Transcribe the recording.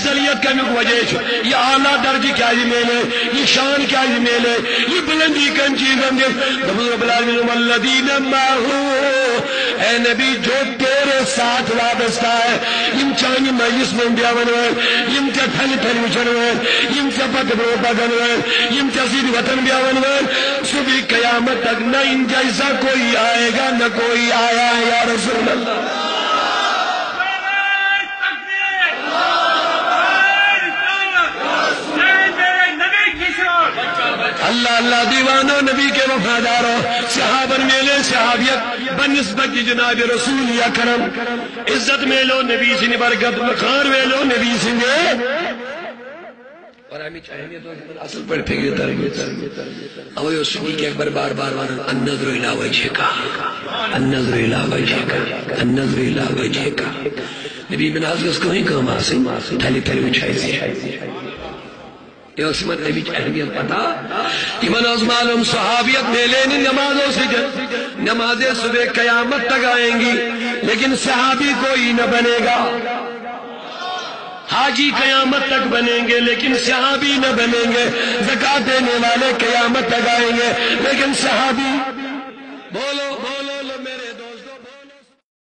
افضلیت کا وجہ چھ یہ اعلیٰ درجہ کیا میلے، یہ شان کیا میلے، یہ بلندی کن چیزن دے رب العالمین والذین ماہو اے نبی، جو تیرے ساتھ وابستہ ہے یم چانی مجلس میں بیاون وین یم چا تھلی تھلی وچن وین یم چا پت برو بدن وین یم چا سید وطن بیاون وین صبح قیامت تک نہ ان جیسا کوئی آئے گا نہ کوئی آیا ہے یا رسول اللہ اللہ اللہ دیوانو نبی کے وفادارو صحابر میلے، صحابیت، بنسبت جناب رسول اکرم عزت میلو، نبی سے برکت مخار میلو، نبی سے اور ہمیں چاہیے تو اصل پر پھر تربیت۔ او یہ صدیق اکبر بار بار بار، النظر الى وجهك النظر الى وجهك النظر الى وجهك نبی بن عزیز کو ہی کام آسے تھلی تھلی اچھائی یہ اسمت نبی کی اہمیت پتا ایمان از معلوم صحابیت میں لینی نمازوں سے جن نمازیں صبح قیامت تک آئیں گی، لیکن صحابی کوئی نہ بنے گا۔ حاجی قیامت تک بنیں گے، لیکن صحابی نہ بنیں گے۔ زکاة دینے والے قیامت تک آئیں گے، لیکن صحابی بولو بولو میرے دو